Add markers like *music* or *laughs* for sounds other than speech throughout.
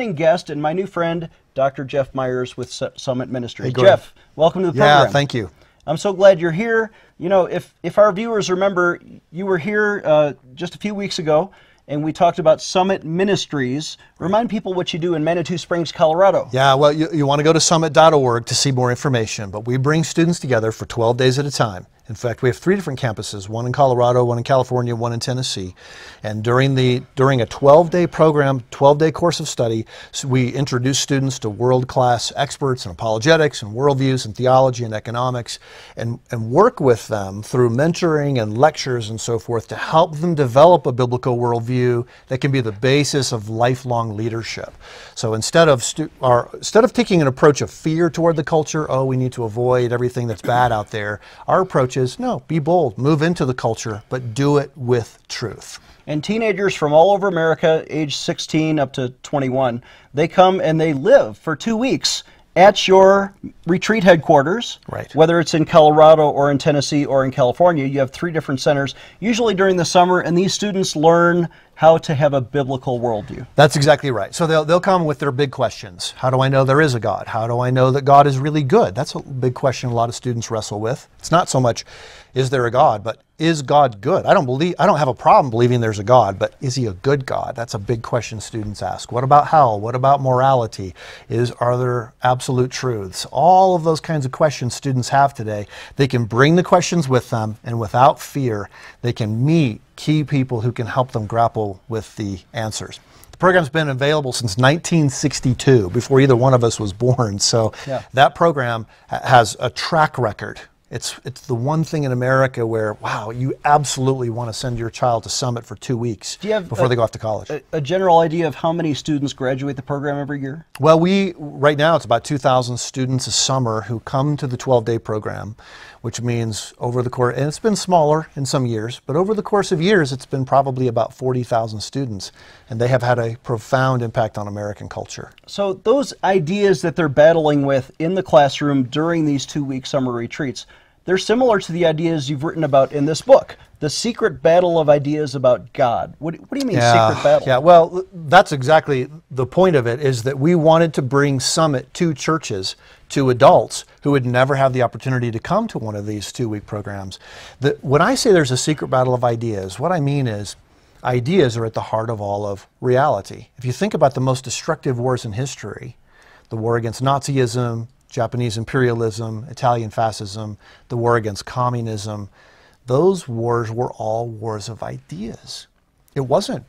returning guest and my new friend, Dr. Jeff Myers with Summit Ministries. Hey, Jeff, welcome to the program. Yeah, thank you. I'm so glad you're here. You know, if, if our viewers remember, you were here uh, just a few weeks ago and we talked about Summit Ministries. Remind people what you do in Manitou Springs, Colorado. Yeah, well, you, you want to go to summit.org to see more information, but we bring students together for 12 days at a time. In fact, we have three different campuses, one in Colorado, one in California, one in Tennessee. And during, the, during a 12-day program, 12-day course of study, we introduce students to world-class experts in apologetics and worldviews and theology and economics and, and work with them through mentoring and lectures and so forth to help them develop a biblical worldview that can be the basis of lifelong leadership. So instead of, our, instead of taking an approach of fear toward the culture, oh, we need to avoid everything that's bad out there, our approach is no, be bold, move into the culture, but do it with truth. And teenagers from all over America, age 16 up to 21, they come and they live for two weeks at your retreat headquarters, right. whether it's in Colorado or in Tennessee or in California, you have three different centers, usually during the summer, and these students learn how to have a biblical worldview. That's exactly right. So they'll, they'll come with their big questions. How do I know there is a God? How do I know that God is really good? That's a big question a lot of students wrestle with. It's not so much, is there a God, but is God good? I don't believe, I don't have a problem believing there's a God, but is he a good God? That's a big question students ask. What about hell? What about morality? Is, are there absolute truths? All of those kinds of questions students have today. They can bring the questions with them and without fear, they can meet key people who can help them grapple with the answers. The program's been available since 1962, before either one of us was born. So yeah. that program has a track record it's, it's the one thing in America where, wow, you absolutely want to send your child to Summit for two weeks before a, they go off to college. A, a, general idea of how many students graduate the program every year? Well, we, right now, it's about 2,000 students a summer who come to the 12 day program, which means over the course, and it's been smaller in some years, but over the course of years, it's been probably about 40,000 students, and they have had a profound impact on American culture. So, those ideas that they're battling with in the classroom during these two week summer retreats, they're similar to the ideas you've written about in this book. The secret battle of ideas about God. What, what do you mean yeah, secret battle? Yeah, well, that's exactly the point of it is that we wanted to bring Summit to churches, to adults who would never have the opportunity to come to one of these two-week programs. The, when I say there's a secret battle of ideas, what I mean is ideas are at the heart of all of reality. If you think about the most destructive wars in history, the war against Nazism, Japanese imperialism, Italian fascism, the war against communism, those wars were all wars of ideas. It wasn't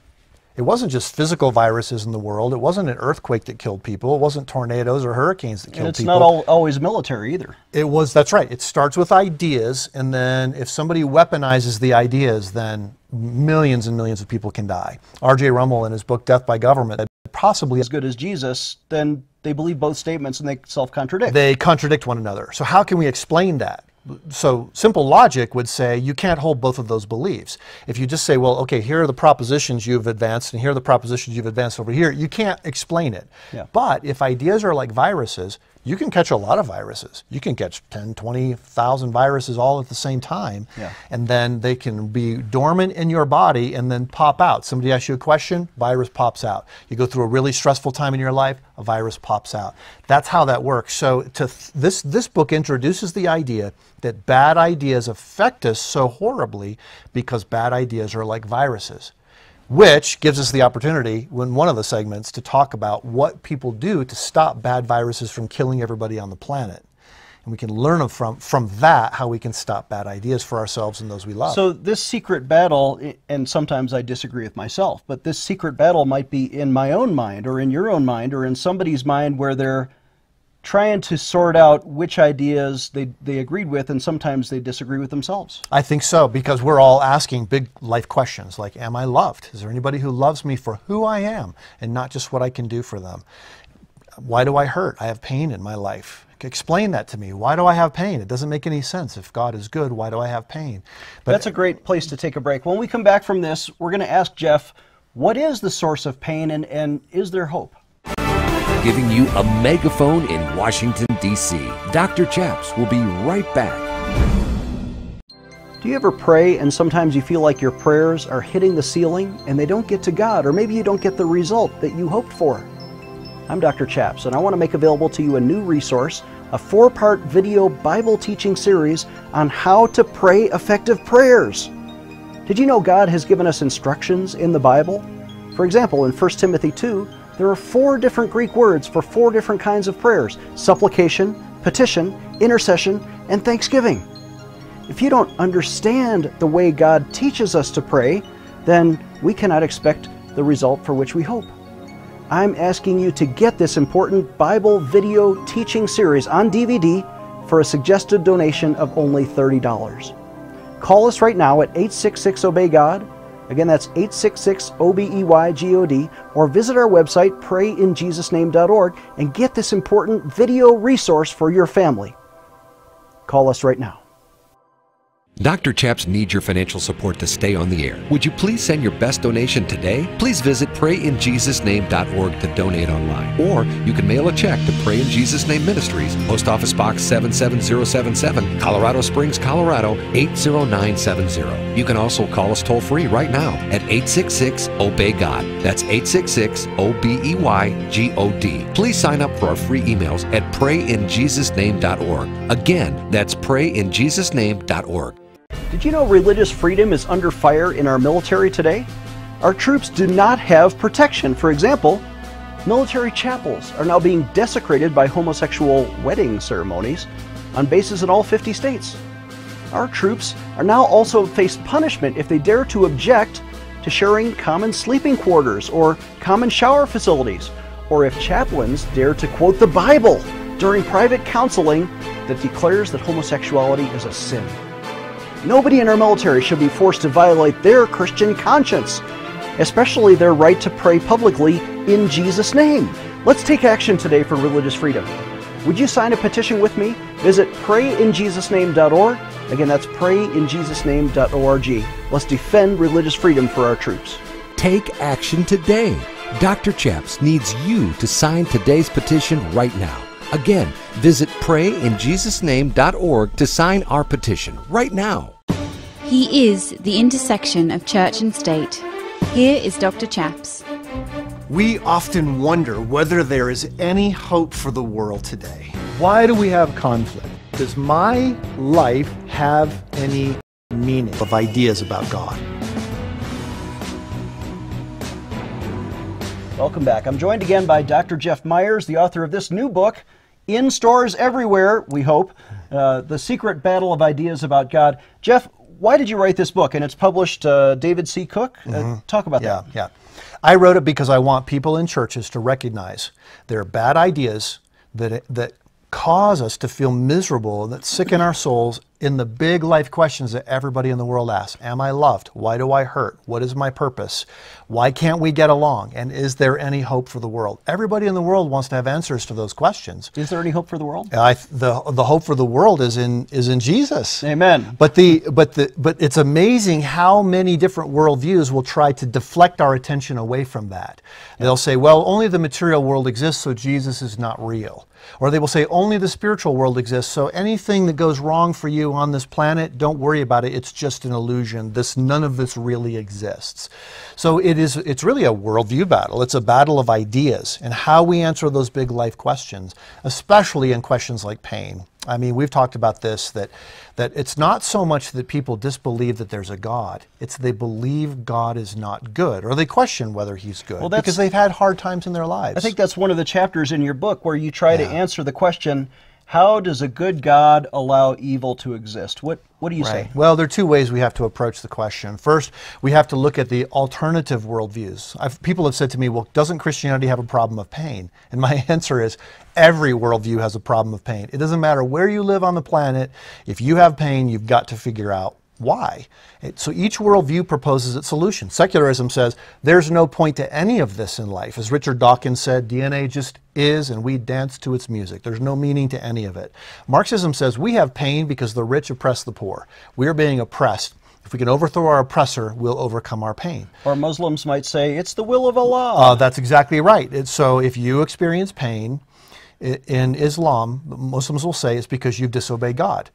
it wasn't just physical viruses in the world. It wasn't an earthquake that killed people. It wasn't tornadoes or hurricanes that killed and it's people. It's not all, always military either. It was, that's right. It starts with ideas, and then if somebody weaponizes the ideas, then millions and millions of people can die. R.J. Rummel, in his book Death by Government, possibly as good as Jesus, then they believe both statements and they self contradict. They contradict one another. So, how can we explain that? So, simple logic would say you can't hold both of those beliefs. If you just say, well, okay, here are the propositions you've advanced, and here are the propositions you've advanced over here, you can't explain it. Yeah. But if ideas are like viruses, you can catch a lot of viruses. You can catch 10, 20,000 viruses all at the same time. Yeah. And then they can be dormant in your body and then pop out. Somebody asks you a question, virus pops out. You go through a really stressful time in your life, a virus pops out. That's how that works. So to th this, this book introduces the idea that bad ideas affect us so horribly because bad ideas are like viruses which gives us the opportunity in one of the segments to talk about what people do to stop bad viruses from killing everybody on the planet. And we can learn from, from that how we can stop bad ideas for ourselves and those we love. So, this secret battle, and sometimes I disagree with myself, but this secret battle might be in my own mind or in your own mind or in somebody's mind where they're trying to sort out which ideas they, they agreed with and sometimes they disagree with themselves. I think so because we're all asking big life questions like am I loved? Is there anybody who loves me for who I am and not just what I can do for them? Why do I hurt? I have pain in my life. Explain that to me. Why do I have pain? It doesn't make any sense. If God is good, why do I have pain? But That's a great place to take a break. When we come back from this, we're going to ask Jeff, what is the source of pain and, and is there hope? giving you a megaphone in Washington, D.C. Dr. Chaps will be right back. Do you ever pray and sometimes you feel like your prayers are hitting the ceiling and they don't get to God, or maybe you don't get the result that you hoped for? I'm Dr. Chaps, and I want to make available to you a new resource, a four part video Bible teaching series on how to pray effective prayers. Did you know God has given us instructions in the Bible? For example, in 1 Timothy 2, there are four different Greek words for four different kinds of prayers supplication, petition, intercession, and thanksgiving. If you don't understand the way God teaches us to pray, then we cannot expect the result for which we hope. I'm asking you to get this important Bible video teaching series on DVD for a suggested donation of only $30. Call us right now at 866 Obey God. Again, that's 866 O B E Y G O D, or visit our website, prayinjesusname.org, and get this important video resource for your family. Call us right now. Dr. Chaps needs your financial support to stay on the air. Would you please send your best donation today? Please visit prayinjesusname.org to donate online. Or you can mail a check to Pray in Jesus Name Ministries, Post Office Box 77077, Colorado Springs, Colorado 80970. You can also call us toll free right now at 866 Obey God. That's 866 O B E Y G O D. Please sign up for our free emails at prayinjesusname.org. Again, that's prayinjesusname.org. Did you know religious freedom is under fire in our military today? Our troops do not have protection. For example, military chapels are now being desecrated by homosexual wedding ceremonies on bases in all 50 states. Our troops are now also faced punishment if they dare to object to sharing common sleeping quarters or common shower facilities, or if chaplains dare to quote the Bible during private counseling that declares that homosexuality is a sin. Nobody in our military should be forced to violate their Christian conscience, especially their right to pray publicly in Jesus' name. Let's take action today for religious freedom. Would you sign a petition with me? Visit prayinjesusname.org. Again, that's prayinjesusname.org. Let's defend religious freedom for our troops. Take action today. Dr. Chaps needs you to sign today's petition right now. Again, visit prayinjesusname.org to sign our petition right now. He is the intersection of church and state. Here is Dr. Chaps. We often wonder whether there is any hope for the world today. Why do we have conflict? Does my life have any meaning? Of ideas about God. Welcome back. I'm joined again by Dr. Jeff Myers, the author of this new book, in stores everywhere, we hope, uh, The Secret Battle of Ideas About God. Jeff, why did you write this book? And it's published uh, David C. Cook. Uh, talk about Yeah, that. yeah. Yeah. I wrote it because I want people in churches to recognize there are bad ideas that, that cause us to feel miserable, that sicken our souls in the big life questions that everybody in the world asks. Am I loved? Why do I hurt? What is my purpose? Why can't we get along? And is there any hope for the world? Everybody in the world wants to have answers to those questions. Is there any hope for the world? I, the, the hope for the world is in, is in Jesus. Amen. But the but the but it's amazing how many different worldviews will try to deflect our attention away from that. They'll say, well, only the material world exists, so Jesus is not real. Or they will say only the spiritual world exists, so anything that goes wrong for you on this planet, don't worry about it. It's just an illusion. This none of this really exists. So it is it's really a worldview battle. It's a battle of ideas and how we answer those big life questions, especially in questions like pain. I mean, we've talked about this that that it's not so much that people disbelieve that there's a God. It's they believe God is not good or they question whether he's good Well, because they've had hard times in their lives. I think that's one of the chapters in your book where you try to answer the question how does a good God allow evil to exist? What, what do you say? Well, there are two ways we have to approach the question. First, we have to look at the alternative worldviews. I've, people have said to me, well, doesn't Christianity have a problem of pain? And my *laughs* answer is every worldview has a problem of pain. It doesn't matter where you live on the planet, if you have pain, you've got to figure out why. It- so each worldview proposes its solution. Secularism says there's no point to any of this in life. As Richard Dawkins said, DNA just is and we dance to its music. There's no meaning to any of it. Marxism says we have pain because the rich oppress the poor. We're being oppressed. If we can overthrow our oppressor, we'll overcome our pain. Or Muslims might say it's the will of Allah. Uh, that's exactly right. It's, so if you experience pain in Islam, Muslims will say it's because you've disobeyed God.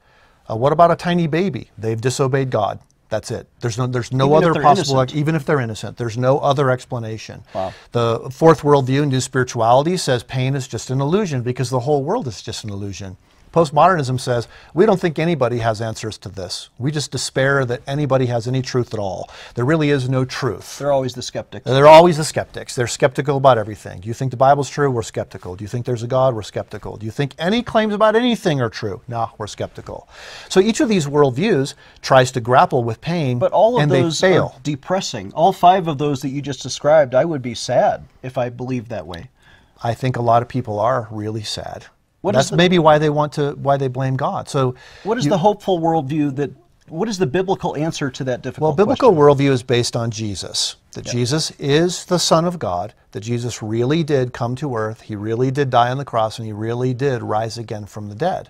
Uh, what about a tiny baby? They've disobeyed God. That's it. There's no, there's no Even other possible, innocent. even if they're innocent, there's no other explanation. Wow. The fourth worldview, New Spirituality, says pain is just an illusion because the whole world is just an illusion. Postmodernism says we don't think anybody has answers to this. We just despair that anybody has any truth at all. There really is no truth. They're always the skeptics. They're always the skeptics. They're skeptical about everything. Do you think the Bible's true? We're skeptical. Do you think there's a God? We're skeptical. Do you think any claims about anything are true? No, we're skeptical. So each of these worldviews tries to grapple with pain, But all of those fail. are depressing. All five of those that you just described, I would be sad if I believed that way. I think a lot of people are really sad. What That's the- maybe why they want to why they blame God. So What is you- the hopeful worldview that? What is the biblical answer to that difficult Well, biblical question? worldview is based on Jesus. That Jesus is the Son of God, that Jesus really did come to earth, he really did die on the cross, and he really did rise again from the dead.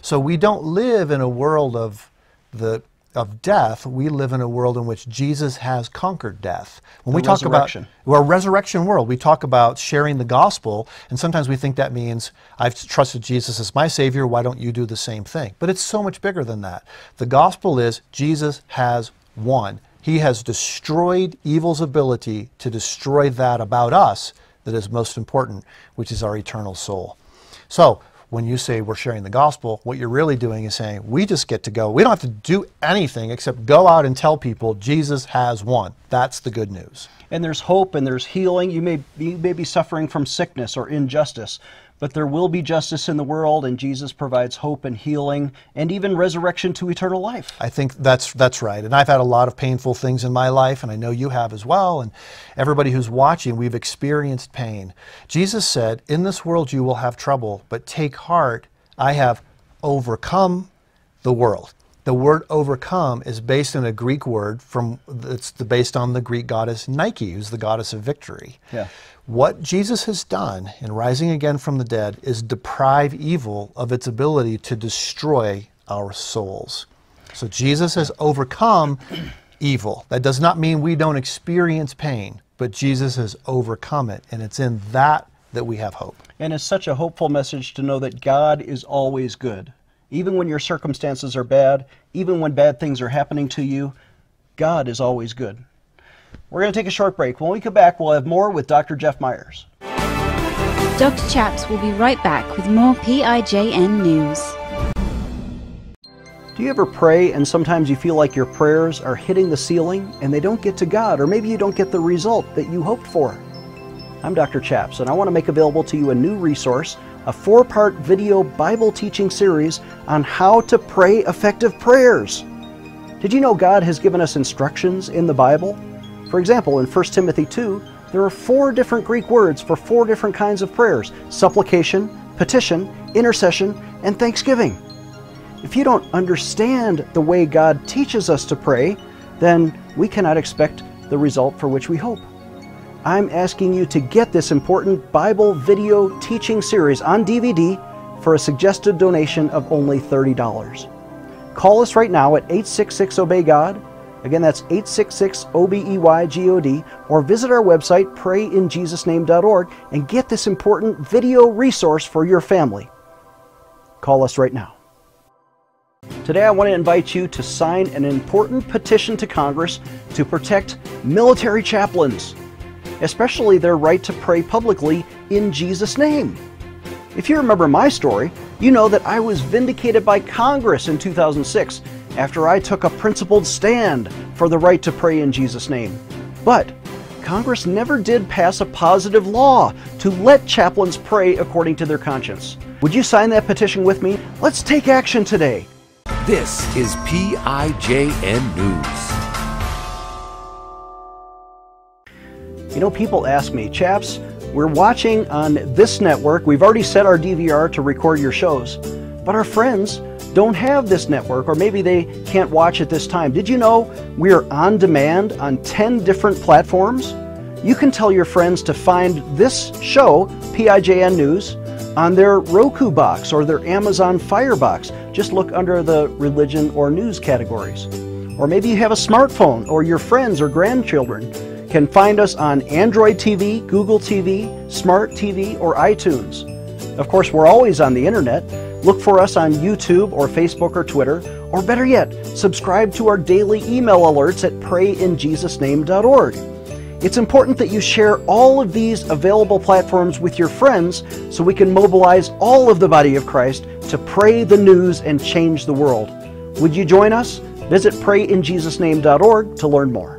So we don't live in a world of the of death, we live in a world in which Jesus has conquered death. When The we talk about we're resurrection world, we talk about sharing the gospel, and sometimes we think that means I've trusted Jesus as my Savior, why don't you do the same thing? But it's so much bigger than that. The gospel is Jesus has won. He has destroyed evil's ability to destroy that about us that is most important, which is our eternal soul. So, when you say we're sharing the gospel, what you're really doing is saying we just get to go. We don't have to do anything except go out and tell people Jesus has won. That's the good news. and there's hope and there's healing. You may be, you may be suffering from sickness or injustice, but there will be justice in the world, and Jesus provides hope and healing and even resurrection to eternal life. I think that's that's right. And I've had a lot of painful things in my life, and I know you have as well. And everybody who's watching, we've experienced pain. Jesus said, "In this world you will have trouble, but take heart. I have overcome the world." The word "overcome" is based on a Greek word from it's the, based on the Greek goddess Nike, who's the goddess of victory. Yeah. What Jesus has done in rising again from the dead is deprive evil of its ability to destroy our souls. So Jesus has overcome *clears throat* evil. That does not mean we don't experience pain, but Jesus has overcome it, and it's in that that we have hope. And it's such a hopeful message to know that God is always good. Even when your circumstances are bad, even when bad things are happening to you, God is always good. We're going to take a short break. When we come back, we'll have more with Dr. Jeff Myers. Dr. Chaps will be right back with more PIJN news. Do you ever pray and sometimes you feel like your prayers are hitting the ceiling and they don't get to God, or maybe you don't get the result that you hoped for? I'm Dr. Chaps, and I want to make available to you a new resource, a four part video Bible teaching series on how to pray effective prayers. Did you know God has given us instructions in the Bible? For example, in 1 Timothy 2, there are four different Greek words for four different kinds of prayers supplication, petition, intercession, and thanksgiving. If you don't understand the way God teaches us to pray, then we cannot expect the result for which we hope. I'm asking you to get this important Bible video teaching series on DVD for a suggested donation of only $30. Call us right now at 866 Obey God. Again, that's 866 O B E Y G O D, or visit our website, prayinjesusname.org, and get this important video resource for your family. Call us right now. Today, I want to invite you to sign an important petition to Congress to protect military chaplains, especially their right to pray publicly in Jesus' name. If you remember my story, you know that I was vindicated by Congress in 2006 after I took a principled stand for the right to pray in Jesus' name. But Congress never did pass a positive law to let chaplains pray according to their conscience. Would you sign that petition with me? Let's take action today. This is PIJN News. You know, people ask me, chaps, we're watching on this network. We've already set our DVR to record your shows, but our friends don't have this network, or maybe they can't watch at this time. Did you know we are on demand on 10 different platforms? You can tell your friends to find this show, PIJN News, on their Roku box or their Amazon Fire box. Just look under the religion or news categories. Or maybe you have a smartphone, or your friends or grandchildren can find us on Android TV, Google TV, Smart TV, or iTunes. Of course, we're always on the internet. Look for us on YouTube or Facebook or Twitter, Or better yet, subscribe to our daily email alerts at prayinjesusname.org. It's important that you share all of these available platforms with your friends so we can mobilize all of the body of Christ to pray the news and change the world. Would you join us? Visit prayinjesusname.org to learn more.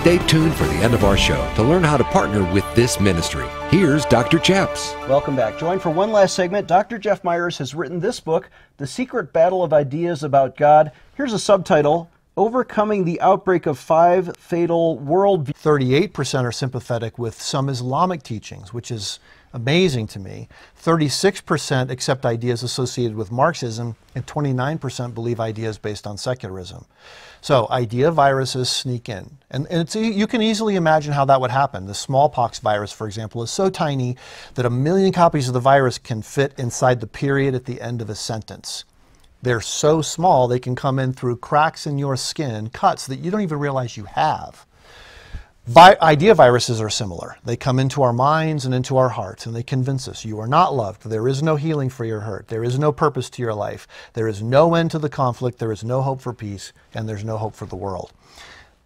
Stay tuned for the end of our show to learn how to partner with this ministry. Here's Dr. Chaps. Welcome back. Joined for one last segment, Dr. Jeff Myers has written this book, The Secret Battle of Ideas About God. Here's a subtitle Overcoming the Outbreak of Five Fatal World 38% are sympathetic with some Islamic teachings, which is amazing to me. 36% accept ideas associated with Marxism, and 29% believe ideas based on secularism. So, idea viruses sneak in. And, and you can easily imagine how that would happen. The smallpox virus, for example, is so tiny that a million copies of the virus can fit inside the period at the end of a sentence. They're so small they can come in through cracks in your skin, cuts that you don't even realize you have. Vi- idea viruses are similar. They come into our minds and into our hearts and they convince us you are not loved. There is no healing for your hurt. There is no purpose to your life. There is no end to the conflict. There is no hope for peace and there's no hope for the world.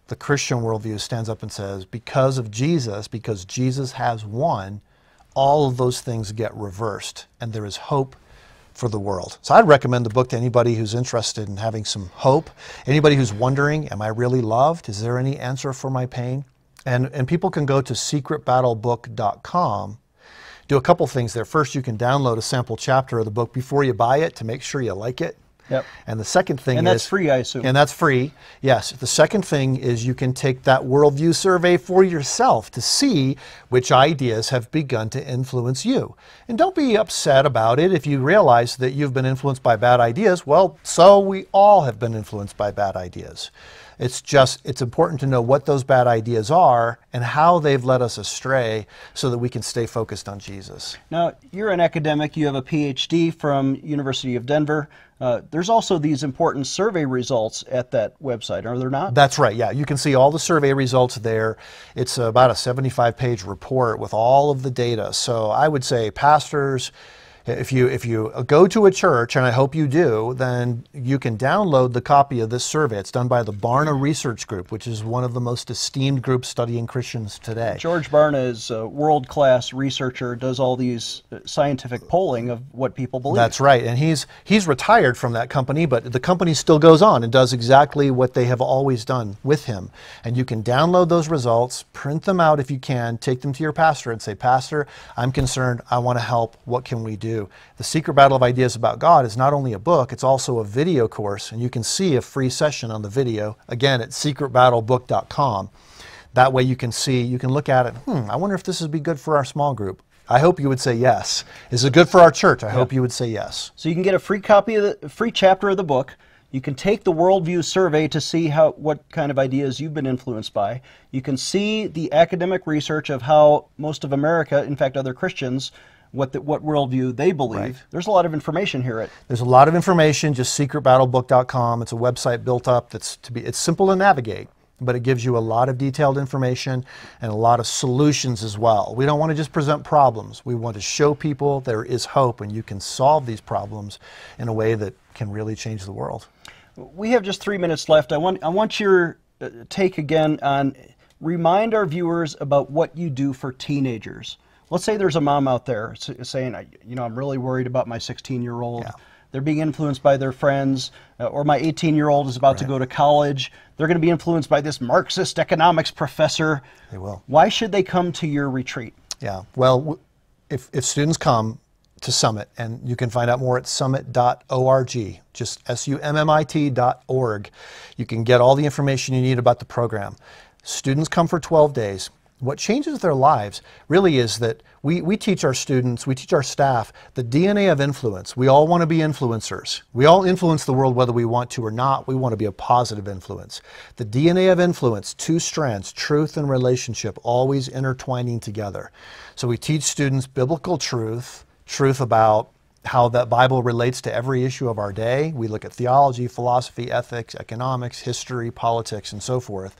The Christian worldview stands up and says, because of Jesus, because Jesus has won, all of those things get reversed and there is hope for the world. So I'd recommend the book to anybody who's interested in having some hope, anybody who's wondering, am I really loved? Is there any answer for my pain? And, and people can go to secretbattlebook.com, do a couple things there. First, you can download a sample chapter of the book before you buy it to make sure you like it. Yep. And the second thing is And is that's free, I assume. And that's free. Yes. The second thing is you can take that worldview survey for yourself to see which ideas have begun to influence you. And don't be upset about it if you realize that you've been influenced by bad ideas. Well, so we all have been influenced by bad ideas. It's just it's important to know what those bad ideas are and how they've led us astray so that we can stay focused on Jesus. Now, you're an academic. You have a PhD from University of Denver. Uh, there's also these important survey results at that website, are there not? That's right. Yeah, you can see all the survey results there. It's about a 75 page report with all of the data. So I would say pastors, if you if you go to a church, and I hope you do, then you can download the copy of this survey. It's done by the Barna Research Group, which is one of the most esteemed groups studying Christians today. George Barna is a world class researcher, does all these uh, scientific polling of what people believe. That's right, and he's he's retired from that company, but the company still goes on and does exactly what they have always done with him. And you can download those results, print them out if you can, take them to your pastor and say, "Pastor, I'm concerned. I want to help. What can we do?" The Secret Battle of Ideas About God is not only a book, it's also a video course, and you can see a free session on the video, again, at secretbattlebook.com. That way you can see, you can look at it, hmm, I wonder if this would be good for our small group. I hope you would say yes. Is it good for our church? I hope you would say yes. So you can get a free copy of the free chapter of the book. You can take the worldview survey to see how what kind of ideas you've been influenced by. You can see the academic research of how most of America, in fact, other Christians, what the, what worldview they believe. Right. There's a lot of information here. At There's a lot of information, just secretbattlebook.com. It's a website built up that's to be it's simple to navigate, but it gives you a lot of detailed information and a lot of solutions as well. We don't want to just present problems. We want to show people there is hope and you can solve these problems in a way that can really change the world. we have just three minutes left. I want I want your uh, take again on remind our viewers about what you do for teenagers. Let's say there's a mom out there saying, I- you know, I'm really worried about my 16 year old. Yeah. They're being influenced by their friends, uh, or my 18 year old is about to go to college. They're going to be influenced by this Marxist economics professor. They will. Why should they come to your retreat? Yeah. Well, w- if, if students come to Summit, and you can find out more at summit.org, just S U M M I T.org, you can get all the information you need about the program. Students come for 12 days. What changes their lives really is that we, we teach our students, we teach our staff the DNA of influence. We all want to be influencers. We all influence the world whether we want to or not. We want to be a positive influence. The DNA of influence, two strands, truth and relationship, always intertwining together. So we teach students biblical truth, truth about how that Bible relates to every issue of our day. We look at theology, philosophy, ethics, economics, history, politics, and so forth.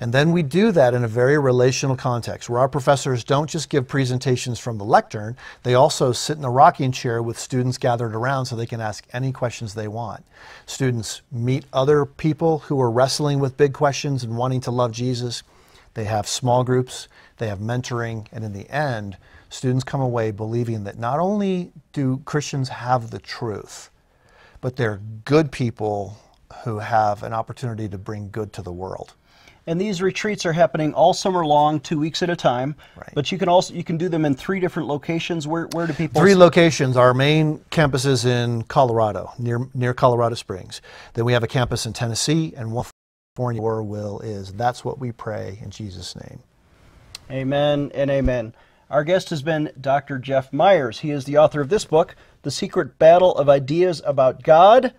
And then we do that in a very relational context where our professors don't just give presentations from the lectern, they also sit in a rocking chair with students gathered around so they can ask any questions they want. Students meet other people who are wrestling with big questions and wanting to love Jesus. They have small groups, they have mentoring, and in the end, students come away believing that not only do Christians have the truth, but they're good people who have an opportunity to bring good to the world. And these retreats are happening all summer long, two weeks at a time. Right. But you can also you can do them in three different locations. Where where do people? Three locations. Our main campus is in Colorado, near near Colorado Springs. Then we have a campus in Tennessee and one in California. Our will is that's what we pray in Jesus' name. Amen and amen. Our guest has been Dr. Jeff Myers. He is the author of this book, The Secret Battle of Ideas About God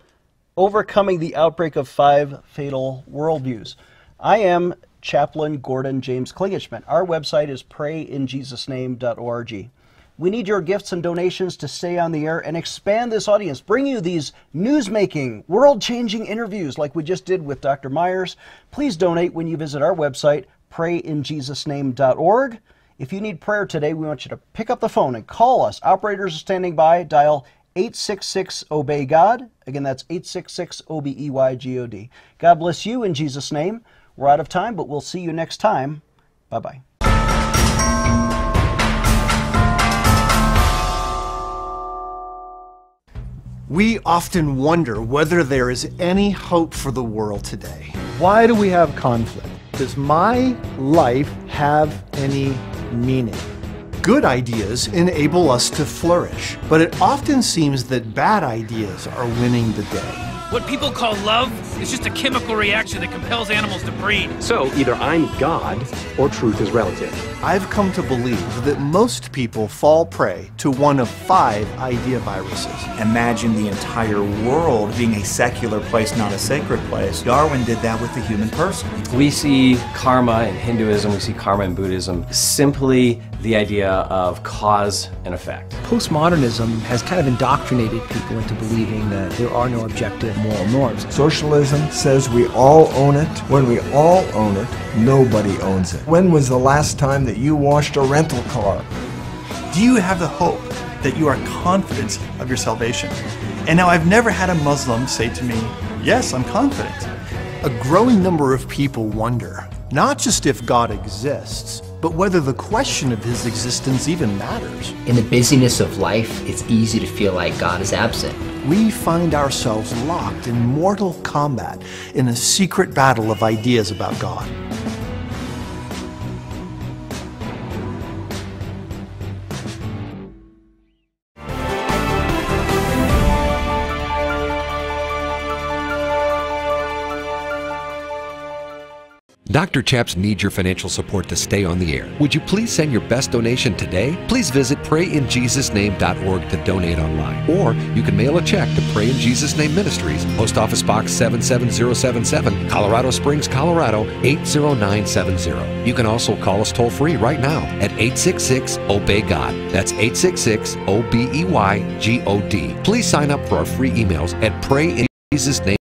Overcoming the Outbreak of Five Fatal Worldviews. I am Chaplain Gordon James Klingenschmitt. Our website is prayinjesusname.org. We need your gifts and donations to stay on the air and expand this audience, bring you these news making, world changing interviews like we just did with Dr. Myers. Please donate when you visit our website, prayinjesusname.org. If you need prayer today, we want you to pick up the phone and call us. Operators are standing by. Dial 866 Obey God. Again, that's 866 O B E Y G O D. God bless you in Jesus' name. We're out of time, but we'll see you next time. Bye bye. We often wonder whether there is any hope for the world today. Why do we have conflict? Does my life have any meaning? Good ideas enable us to flourish, but it often seems that bad ideas are winning the day. What people call love is just a chemical reaction that compels animals to breed. So either I'm God or truth is relative. I've come to believe that most people fall prey to one of five idea viruses. Imagine the entire world being a secular place, not a sacred place. Darwin did that with the human person. We see karma in Hinduism, we see karma in Buddhism, simply the idea of cause and effect. Postmodernism has kind of indoctrinated people into believing that there are no objective moral norms. Socialism says we all own it. When we all own it, nobody owns it. When was the last time that you washed a rental car? Do you have the hope that you are confident of your salvation? And now I've never had a Muslim say to me, Yes, I'm confident. A growing number of people wonder not just if God exists, but whether the question of his existence even matters. In the busyness of life, it's easy to feel like God is absent. We find ourselves locked in mortal combat in a secret battle of ideas about God. Dr. Chaps needs your financial support to stay on the air. Would you please send your best donation today? Please visit prayinjesusname.org to donate online. Or you can mail a check to Pray in Jesus Name Ministries, Post Office Box 77077, Colorado Springs, Colorado 80970. You can also call us toll free right now at 866 Obey God. That's 866 O B E Y G O D. Please sign up for our free emails at Pray in Jesus Name.